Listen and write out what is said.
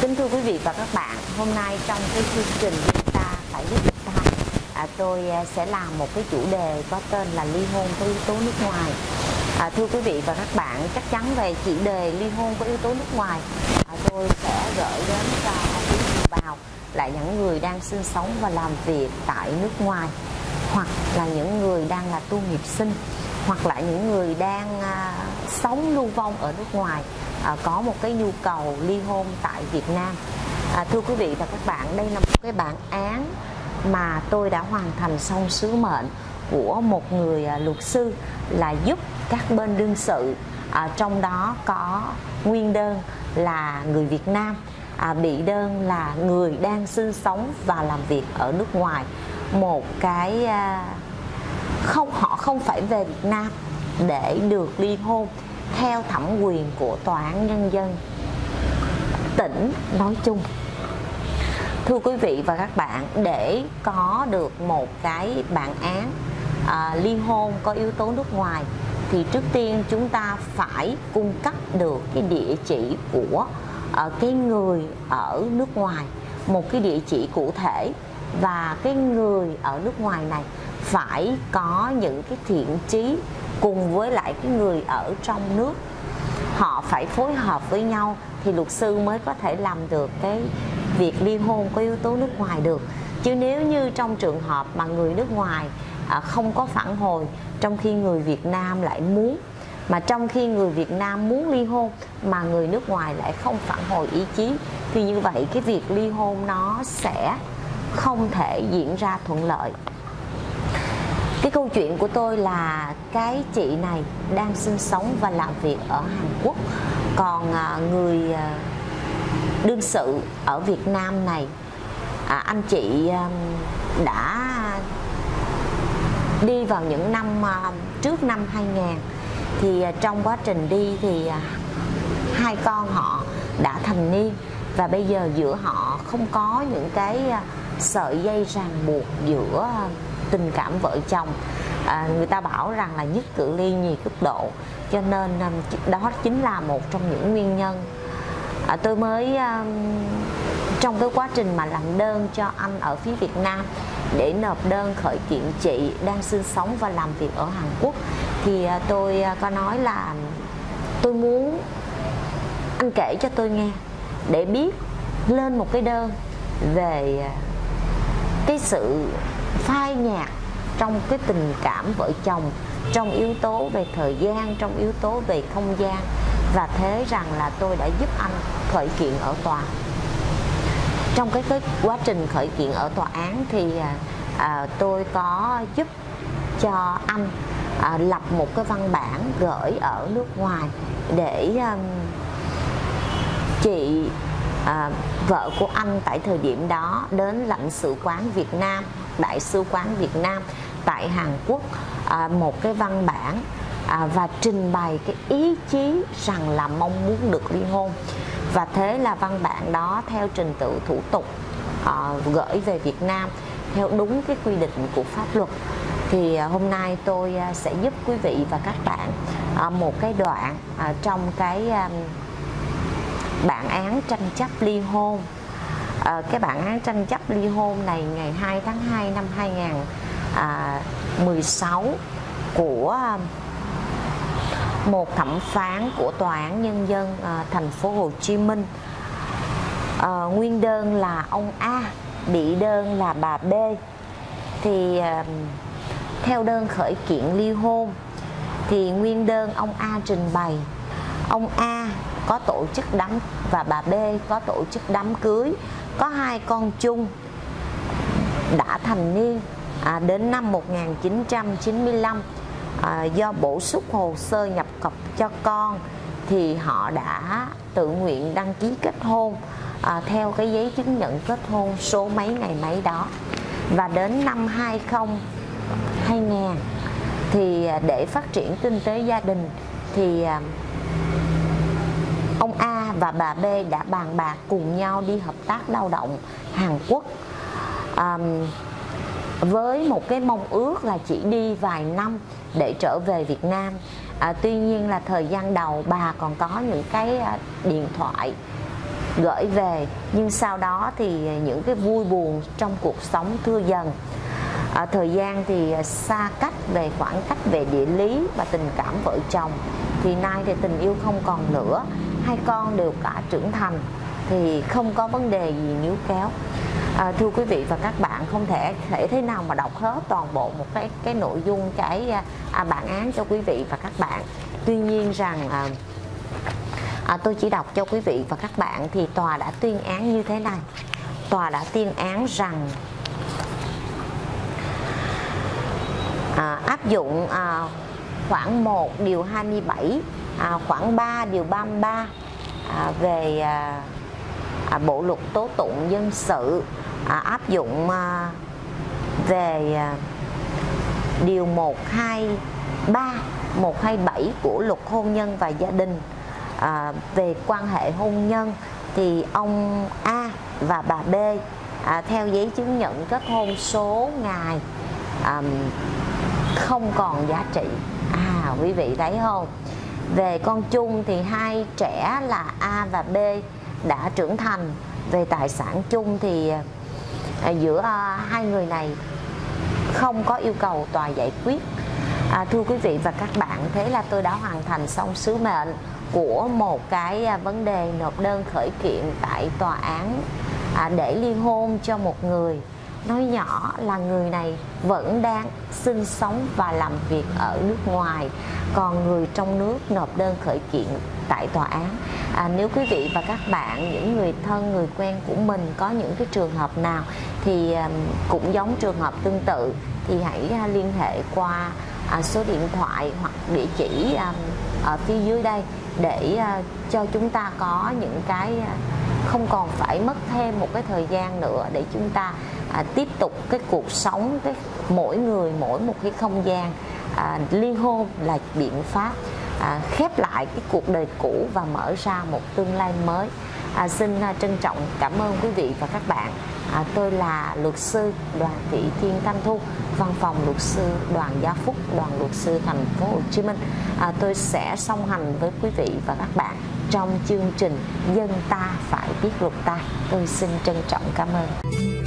Kính thưa quý vị và các bạn, hôm nay trong cái chương trình chúng ta phải biết được ta à, tôi à, sẽ làm một cái chủ đề có tên là ly hôn có yếu tố nước ngoài. À, thưa quý vị và các bạn, chắc chắn về chủ đề ly hôn có yếu tố nước ngoài, à, tôi sẽ gửi đến cho quý vị vào là những người đang sinh sống và làm việc tại nước ngoài hoặc là những người đang là tu nghiệp sinh hoặc là những người đang à, sống lưu vong ở nước ngoài à, có một cái nhu cầu ly hôn tại Việt Nam. À, thưa quý vị và các bạn đây là một cái bản án mà tôi đã hoàn thành xong sứ mệnh của một người à, luật sư là giúp các bên đương sự. À, trong đó có nguyên đơn là người Việt Nam à, bị đơn là người đang sinh sống và làm việc ở nước ngoài. Một cái à, không họ không phải về Việt Nam để được ly hôn theo thẩm quyền của tòa án nhân dân tỉnh nói chung. Thưa quý vị và các bạn để có được một cái bản án à, ly hôn có yếu tố nước ngoài thì trước tiên chúng ta phải cung cấp được cái địa chỉ của à, cái người ở nước ngoài. Một cái địa chỉ cụ thể và cái người ở nước ngoài này phải có những cái thiện chí cùng với lại cái người ở trong nước, họ phải phối hợp với nhau thì luật sư mới có thể làm được cái việc ly hôn có yếu tố nước ngoài được. Chứ nếu như trong trường hợp mà người nước ngoài à, không có phản hồi, trong khi người Việt Nam lại muốn, mà trong khi người Việt Nam muốn ly hôn mà người nước ngoài lại không phản hồi ý chí, thì như vậy cái việc ly hôn nó sẽ không thể diễn ra thuận lợi cái câu chuyện của tôi là cái chị này đang sinh sống và làm việc ở Hàn Quốc. Còn à, người à, đương sự ở Việt Nam này à, anh chị à, đã đi vào những năm trước năm 2000 thì trong quá trình đi thì hai con họ đã thành niên. Và bây giờ giữa họ không có những cái sợi dây ràng buộc giữa tình cảm vợ chồng. À, người ta bảo rằng là nhất cự ly nhì cấp độ. Cho nên um, đó chính là một trong những nguyên nhân. À, tôi mới à, trong cái quá trình mà làm đơn cho anh ở phía Việt Nam để nộp đơn khởi kiện chị đang sinh sống và làm việc ở Hàn Quốc thì à, tôi à, có nói là um, tôi muốn anh kể cho tôi nghe để biết lên một cái đơn về à, cái sự phai nhạt trong cái tình cảm vợ chồng trong yếu tố về thời gian trong yếu tố về không gian. Và thế rằng là tôi đã giúp anh khởi kiện ở tòa. Trong cái, cái quá trình khởi kiện ở tòa án thì à, à, tôi có giúp cho anh à, lập một cái văn bản gửi ở nước ngoài để à, chị à, vợ của anh tại thời điểm đó đến lãnh sự quán Việt Nam đại sứ quán Việt Nam tại Hàn Quốc à, một cái văn bản à, và trình bày cái ý chí rằng là mong muốn được ly hôn. Và thế là văn bản đó theo trình tự thủ tục à, gửi về Việt Nam theo đúng cái quy định của pháp luật. Thì à, hôm nay tôi à, sẽ giúp quý vị và các bạn à, một cái đoạn trong cái bản án tranh chấp ly hôn à, cái bản án tranh chấp ly hôn này ngày 2 tháng 2 năm 2016 à, của một thẩm phán của tòa án nhân dân à, thành phố Hồ Chí Minh. À, nguyên đơn là ông A bị đơn là bà B. Thì à, theo đơn khởi kiện ly hôn thì nguyên đơn ông A trình bày ông A có tổ chức đám và bà B có tổ chức đám cưới có hai con chung đã thành niên à, đến năm 1995 à, do bổ sung hồ sơ nhập cọc cho con thì họ đã tự nguyện đăng ký kết hôn à, theo cái giấy chứng nhận kết hôn số mấy ngày mấy đó. Và đến năm 20 2000 thì để phát triển kinh tế gia đình thì à, ông A và bà B đã bàn bạc cùng nhau đi hợp tác lao động Hàn Quốc. À, với một cái mong ước là chỉ đi vài năm để trở về Việt Nam. À, tuy nhiên là thời gian đầu bà còn có những cái à, điện thoại gửi về nhưng sau đó thì những cái vui buồn trong cuộc sống thưa dần. À, thời gian thì xa cách về khoảng cách về địa lý và tình cảm vợ chồng. Thì nay thì tình yêu không còn nữa hai con đều cả trưởng thành thì không có vấn đề gì níu kéo. À, thưa quý vị và các bạn không thể thể thế nào mà đọc hết toàn bộ một cái cái nội dung cái à, à, bản án cho quý vị và các bạn. Tuy nhiên rằng à, à, tôi chỉ đọc cho quý vị và các bạn thì tòa đã tuyên án như thế này. Tòa đã tuyên án rằng à, áp dụng à, khoảng 1 điều 27 à, khoảng 3 điều 33 à, về à, à, bộ luật tố tụng dân sự à, áp dụng à, về à, điều 123 127 của luật hôn nhân và gia đình. À, về quan hệ hôn nhân thì ông A và bà B à, theo giấy chứng nhận kết hôn số ngày à, không còn giá trị. À quý vị thấy không? Về con chung thì hai trẻ là A và B đã trưởng thành. Về tài sản chung thì à, giữa à, hai người này không có yêu cầu tòa giải quyết. À, thưa quý vị và các bạn thế là tôi đã hoàn thành xong sứ mệnh của một cái à, vấn đề nộp đơn khởi kiện tại tòa án à, để ly hôn cho một người nói nhỏ là người này vẫn đang sinh sống và làm việc ở nước ngoài còn người trong nước nộp đơn khởi kiện tại tòa án. À, nếu quý vị và các bạn những người thân người quen của mình có những cái trường hợp nào thì cũng giống trường hợp tương tự thì hãy à, liên hệ qua à, số điện thoại hoặc địa chỉ ở phía dưới đây để à, cho chúng ta có những cái không còn phải mất thêm một cái thời gian nữa để chúng ta à, tiếp tục cái cuộc sống cái mỗi người mỗi một cái không gian à, ly hôn là biện pháp à, khép lại cái cuộc đời cũ và mở ra một tương lai mới. À, xin à, trân trọng cảm ơn quý vị và các bạn. À, tôi là luật sư đoàn thị thiên thanh thu văn phòng luật sư đoàn gia phúc đoàn luật sư thành phố hồ chí minh. À, tôi sẽ song hành với quý vị và các bạn trong chương trình dân ta phải biết luật ta. Tôi xin trân trọng cảm ơn.